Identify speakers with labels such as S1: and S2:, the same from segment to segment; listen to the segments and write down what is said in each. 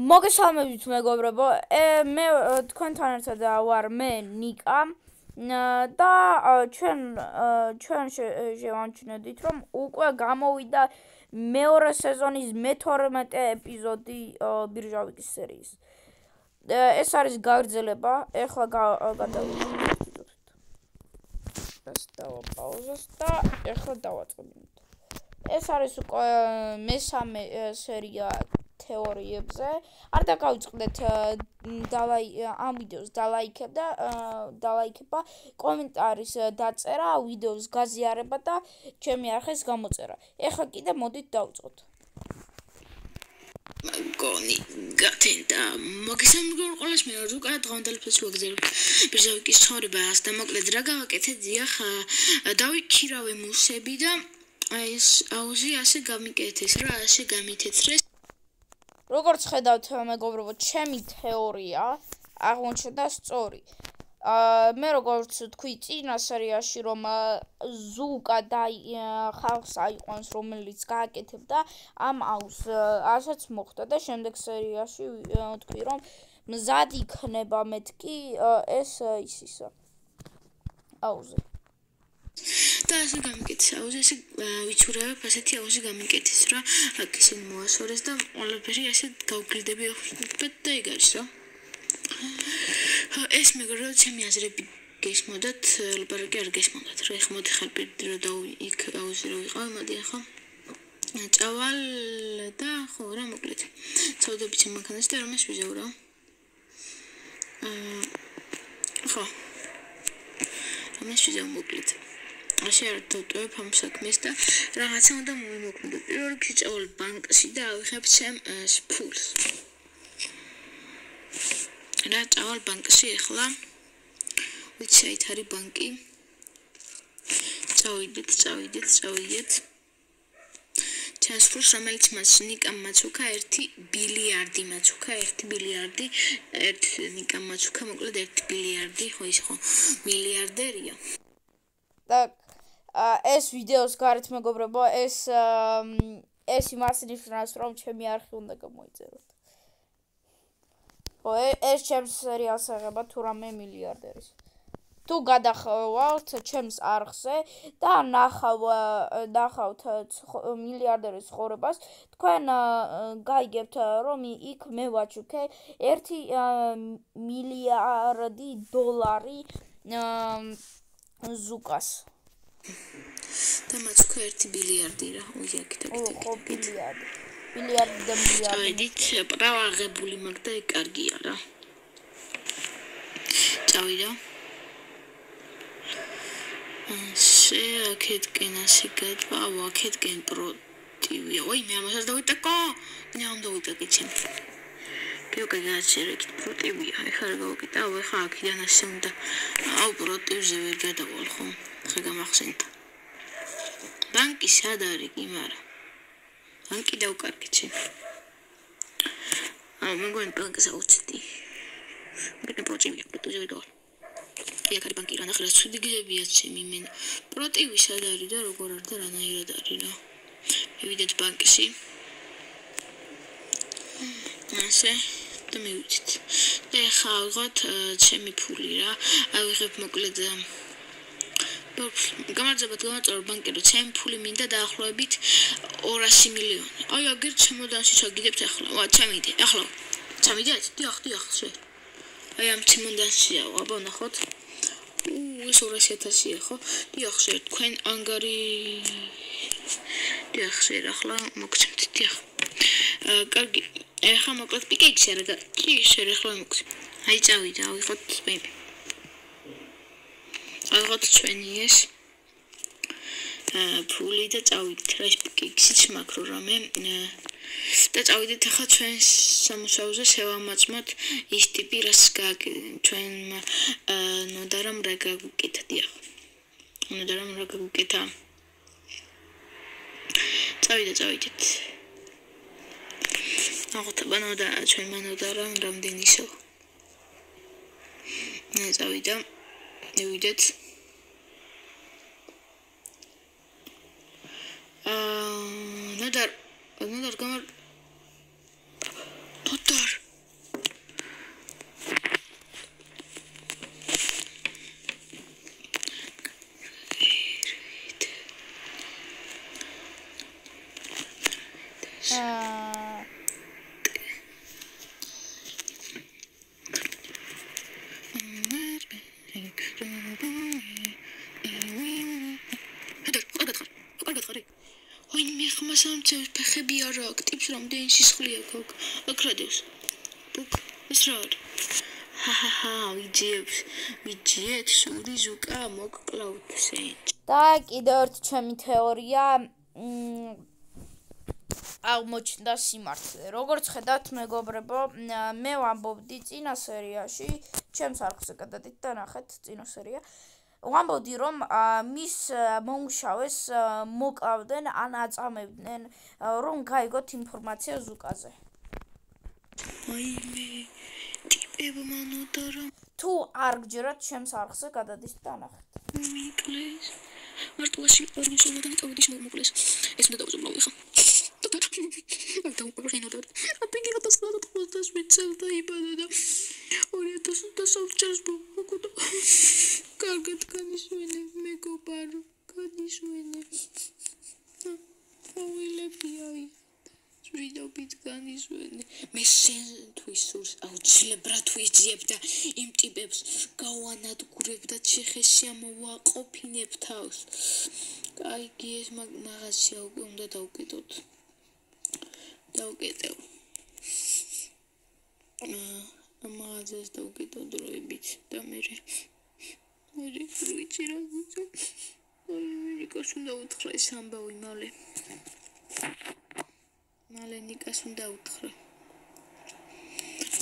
S1: მოგესალმებით მეგობრებო. მე თქვენთან ერთად ვარ მე ნიკა და ჩვენ ჩვენ შევამჩნევთ რომ უკვე გამოვიდა მეორე სეზონის მე-12 ეპიზოდი ბირჟავიკის სერიის. ეს არის გაგრძელება. ეხლა გადავიდეთ. ეს დავა პაუზას და ეხლა დავაწყებთ. ეს არის უკვე მესამე სერია თეორიებზე. არ დაგავიწყდეთ დალაი ამ ვიდეოს დალაიქებ და დალაიქება კომენტარის დაწერა, ვიდეოს გაზიარება და ჩემი არხის გამოწერა. ეხლა კიდე მოდით დავწყოთ.
S2: გონი გათენდა მოგესალმებით ყველას მე რუკა დღევანდელი ფესვ ვაგზავნებ ბიჟავიკის ცხოვრებას და მოკლედ რა გავაკეთე დიახ დავიქირავე მუსები და ეს აუზი ასე გამიკეთეს რა ასე გამითეთრეს
S1: როგორც ხედავთ მეგობრებო, ჩემი თეორია აღმოჩნდა სწორი. აა მე როგორც თქვი წინა სერიაში რომ ზუკა და ხალხს აიყვანს რომელიც გააკეთებდა ამ აუს ასეც მოხდა და შემდეგ სერიაში თქვი რომ მზად იქნება მეთქი ეს ის ისა აუზე
S2: და ასე გამიკეთეს. აუზი ესე ვიცურებ ასეთი აუზი გამიკეთეს რა. აქ ისინი მოასორეს და ყველაფერი ასე გავგრიდები ახლა და ეგ არის რა. ეს მეგრო ჩემი აზრები გესმოდათ ლაპარაკი არ გესმოდათ რა. ეხლა მოდი ხალ პირდრო და იქ აუზი რო ვიყავ მოდი ახლა ჭავალ და ხო რა მოკლედ. ცოდები ჩემ მანქანაში და რომ ეს ვიზეო რა ხო. რომ ეს ვიზეო მოკლედ ასე არ დავტოვებ ამ საქმეს და რაღაცა უნდა მომიმოქმედო. პირველ რიგში წავალ ბანკში და ავიღებ ჩემ ფულს. რა წავალ ბანკში ახლა? ვიცი აი თარი ბანკი. წავიდეთ, წავიდეთ, წავიდეთ. ჩემს ფულს რომელიც მას ნიკამ მაცუკა 1 ბილიარდი მაცუკა 1 ბილიარდი 1 ნიკამ მაცუკა მოკლედ 1 ბილიარდი ხო ის ხო მილიარდერია
S1: და ეს ვიდეოს გარეთ მეგობრებო ეს ეს იმას ნიშნავს რომ ჩემი არხი უნდა გამოიწეროთ. ო ეს ჩემს სერიალს აღება თუ რამე მილიარდერის. თუ გადახვალთ ჩემს არხზე და ნახავ ნახავთ მილიარდერის ხორებას, თქვენ გაიგებთ რომ იქ მე ვაჩუქე 1 მილიარდი დოლარი ზუკას.
S2: და მას ხო 1 ბილიარდი რა უია კიდე
S1: კიდე ხო ბილიარდი. ბილიარდი და ბილიარდი.
S2: წავედით პრავაღებული მაგ და ეგ კარგია რა. წავიდა. შე აქეთკენ ასე გავა აქეთკენ პროტივია. ой მე ამასაც დავიტაკო! მე ამ დავიტაკე ჩემ. კიოკე გაჩერე კიდე პროტივია. ეხლა გავუკიდა ეხლა აქიდან ასე უნდა. აუ პროტივზე ვერ გადავალ ხო ხა გამახსენდა ბანკი სად არის კი მარა? ბანკი დავკარგეთ შენ აა მეგონა ბანკს აუცდი მე პროტივი პროტივი დო იქ არის ბანკი რა ნახე ცუდი გზებია ჩემი მე პროტივი სად არის და როგორ არის და რანაირად არის რა. მივიდეთ ბანკში. ასე და მივიდეთ და ხა ვიღოთ ჩემი ფული რა. ავიღებ მოკლედ გამარჯობა გამარჯობა ბანკირო ჩემ ფული მინდა დაახლოებით 200 მილიონი. აი აგერ ჩემოდანში ჩაგიდებთ ახლა. ვა ჩამიდე. ახლა. ჩამიდეთ დიახ დიახ შე. აი ამ ჩემოდანშია აბა ნახოთ. ეს 200000-ია ხო? დიახ შე თქვენ ანგარი დიახ შე ახლა მოგცემთ? დიახ. კარგი. ეხა მოკლედ პიკეიქში არა კი შე ახლა მოგცემ აი წავიდა ავიღოთ მე რაღაც ჩვენი ეს ფული და წავიდეთ. რა სპიკიქსიც მაკრო რამე. და წავიდეთ ახლა ჩვენ სამუშაოზე შევამოწმოთ ის ტიპი რას ჩვენ ნოდარამ რა გაგუკეთდია ნოდარამ რა გაგუკეთა წავიდეთ. წავიდეთ აღოთ ბანოდა ჩვენ მანოდარამ რამდენისო ნე წავიდა needed. Um, did. another, another
S1: gunner.
S2: Another. Uh... ხმასამწევს ფეხები არა აქვს. ტიპს რამდენი სისხლი აქვს აქ რადევს ბუკ ეს რა ჰაჰა ვიჯებს ვიჯეთ სული ზუკა მოკკლავთ სენჩ
S1: და კიდევ ერთ ჩემი თეორია აღმოჩნდა სიმართლე. როგორც ხედავთ, მეგობრებო, მე ვამბობდი წინა სერიაში, ჩემს არხზე გადადით და ნახეთ წინა სერია. ვამბობდი რომ მის მომუშავეს ა, მოკავდნენ ან აწამებდნენ რომ გაიგოთ ინფორმაცია ზუკაზე.
S2: აი მე ტიპებმა ნოდა რომ
S1: თუ არ გჯერათ ჩემს არხზე გადადით და ნახეთ.
S2: მიკლეს მარტოაში ორნისულოდან წავიდის მოკლეს. ეს უნდა ხა აი და უკვე რენოდა აპინგი გადასწრა და ყოველდღე მეცელდა იბადა და 2000 წელს მოგოდა კარგად განიშვენე მეგობარო განიშვენე ავილები აი. ვიდობით განისვენე მე შენთვის სურს აუცილებლად ვიძიებ და იმ ტიპებს გავანადგურებ და ჩეხეში ამოვაყოფინებ თავს. კაიგი ეს მაღაზია უკვე უნდა დავკეტოთ დავკეტევ აა მაღაზიას დავკეტო დროებით და მე მე ვიცი რა ვიცი აი რიკოს უნდა უთხრა ეს ამბავი მალე მალე ნიკას უნდა უთხრა.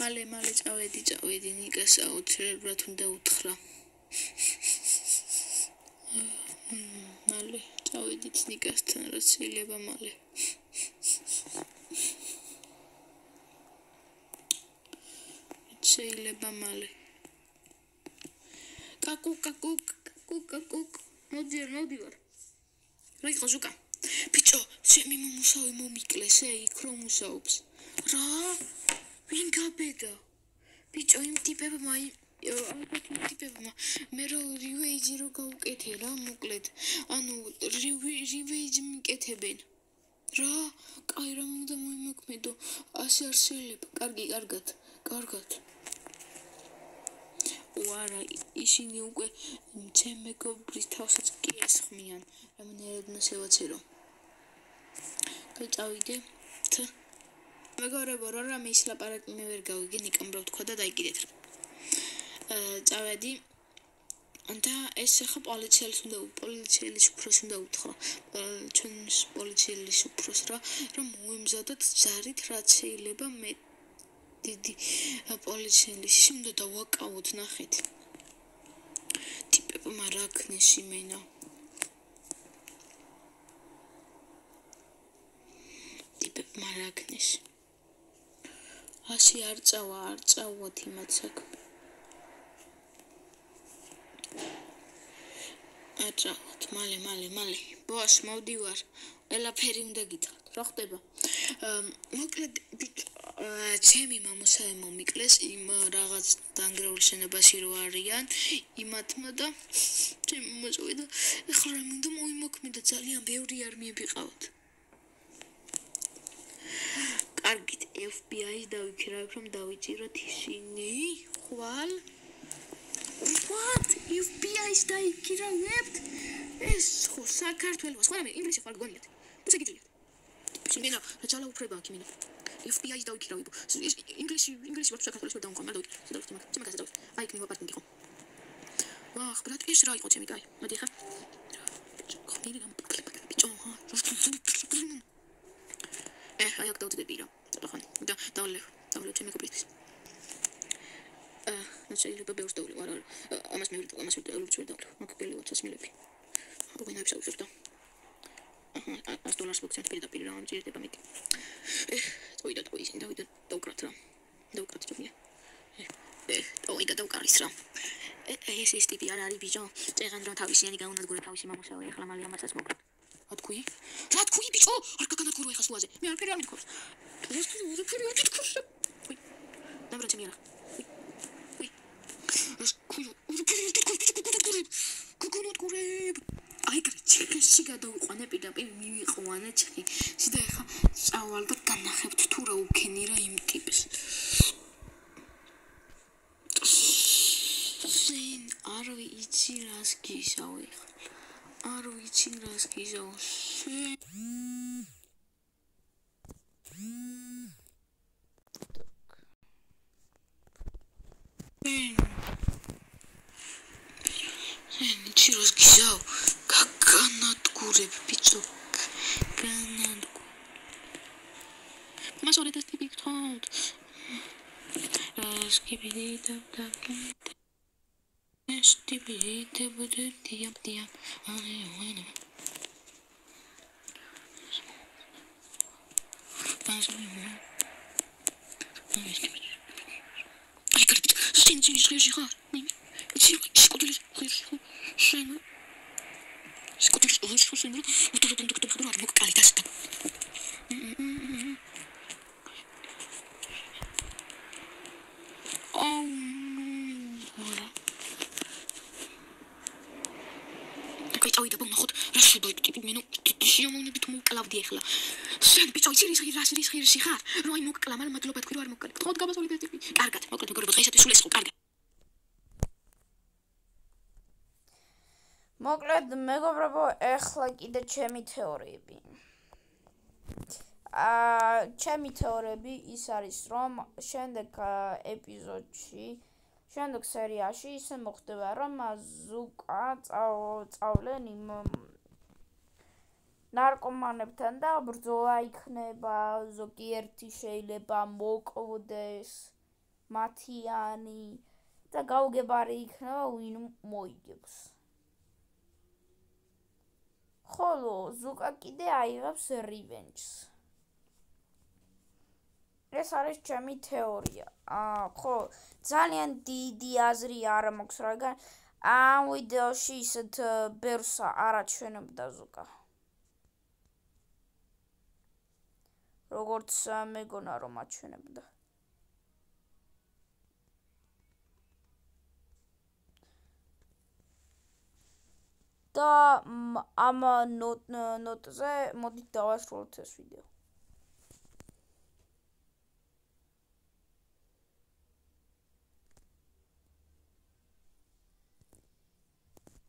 S2: მალე მალე წავედი, წავედი ნიკას აუცილებლად უნდა უთხრა. მალე წავედი ნიკასთან, რაც შეიძლება მალე. შეიძლება მალე. კაკუ კაკუ კაკუ მოდი მოდი ვარ. რა იყო ზუკა? ბიჭო, ჩემი მომუშავე მომიკლეს, ე, იქ რომ მუშაობს. რა? ვინ გაბედა? ბიჭო, იმ ტიპებმა აი ტიპებმა მე რო რივეიჯი რო გავუკეთე რა, მოკლედ. ანუ რივეიჯი მიკეთებენ. რა? კაი, რა უნდა მოიმოქმედო? ასე არ შეიძლება. კარგი, კარგად. კარგად. ვარა, ისინი უკვე ჩემ მეგობრის თავსაც კი ესხმიან. რამენერად უნდა შევაცერო. კაი წავიდე. მეგობრებო, რა რამე ის ლაპარაკი მე ვერ გავიგე, ნიკამ რა თქვა და დაიგიდეთ. აა წავედი. და ეს ხა პოლიციელის უნდა პოლიციელის უფროს უნდა უთხრა. ჩვენს პოლიციელის უფროს რა, რომ მოემზადოთ ზარით რაც შეიძლება მე დიდი პოლიციელის ის უნდა დავაკავოთ ნახეთ. ტიპებმა რა ქნეს იმენა. მარაგნის ასე არ წავა არ წავოთ იმათ საქმე. წავოთ მალე მალე მალე. ბოს მოვდივარ. ელაფერი უნდა გითხრათ. რა ხდება? მოკლედ ჩემი მამოსაე მომიკლეს იმ რაღაც დანგრეულ შენობაში რო არიან იმათმა და ჩემი მოსვიდა ეხლა რა მინდა მოიმოქმედა ძალიან ბევრი არმიები ყავთ კარგით FBI-ს დავიქირავებ რომ დავიჭიროთ ისინი ხვალ What? FBI-ს დაიქირავებთ? ეს ხო საქართველოს ხო მე ინგლისში ხარ გონიათ. თუ შეგიძლიათ. შეგენა რა ჩალა უფრება აქ იმენა. FBI-ს დაიქირავებ. ინგლისში ინგლისში ვარ საქართველოს ვერ დავყო, მაგრამ დავიქირავ. ჩემ ჩემ კაცს დავიქირავ. აი კინო პარტნიორი ხო. ვახ, ბრატ, ის რა იყო ჩემი კაი? მოდი ხა. ხო, ნირი გამ. ბიჭო, ხა. ე, აი აქ დავდები რა. ხან და დავლე დავლე ჩემი კოპისთვის აა ნუ შეიძლება ბევრს დავლე არა ამას მე ვერ ამას ვერ დავლე ვერ დავლე მაგელი ვაცას მილები აბა ვინაებს აუშვებ და აჰა 100 დოლარს მოგცემთ პირდაპირ რა ამჭირდება მე ე წოიდა წოიდა დავიდა დავკრათ რა დავკრათ ჯობია ე წოიდა დავკარის რა ეს ის ტიპი არ არის ბიჭო წეგან რომ თავისიანი გაუნადგურე თავისი მამუშავე ახლა მალე ამასაც მოკრა რა თქვი? რა თქვი ბიჭო? არ გაგანადგურო ეხა სულაზე. მე არაფერი არ მithქვს. ეს კი არაფერი არ მithქვს. ვი. დაბრუნე ჩემი არა. ვი. ეს კი არაფერი არ ბიჭო გაგანადგურე. გაგანადგურე. აი კრიჩი გადავიყვანე პირდაპირ მივიყვანე ჩხი. სიდა ეხა წავალ და ნახებთ თუ რა უქენი რა იმ ტიპს სენ არ ვიცი რას გისავი არ ვიცი რას გისავ სენ ჩიროს გისავ გაგანადგურებ ბიჭო განადგურებ მასორე და ტიპი თოთ სკიპიდი და და ეს ტიპი და ბუდე დიამ დიამ აი ვენა აი კარგი შენ შენ შენ შენ შენ უთუთ უთუთ უთუთ უთუთ მოკ კალი დასტა წავიდა ბუნახოთ რა ტიპი მე ნუ შეომოვნებით მოკლავდი ახლა შენ ბიჭო იცი რის რის რის რის ხარ რო აი მოკლა მაგრამ მადლობა თქვი რო არ მოკლა თქო გაბასული და ტიპი კარგად მოკლედ მეგობრებო დღეისათვის სულ ეს ხო კარგად.
S1: მოკლედ მეგობრებო, ეხლა კიდე ჩემი თეორიები. აა, ჩემი თეორიები ის არის, რომ შემდეგ ეპიზოდში, შემდეგ სერიაში ისე მოხდება, რომ ზუკა წავლენ იმ ნარკომანებთან და ბრძოლა იქნება, ზოგიერთი შეიძლება მოკვდეს მათიანი და გაუგებარი იქნება ვინ მოიგებს. ხოლო ზუკა კიდე აიღებს რივენჯს. ეს არის ჩემი თეორია. აა ხო, ძალიან დიდი აზრი არ მაქვს, მაგრამ ამ ვიდეოში ისეთ ბერს არაჩვენებდა ზუკა. როგორც მეგონა რომ აჩვენებდა. და ამ ნოტზე მოდით დავასრულოთ ეს ვიდეო.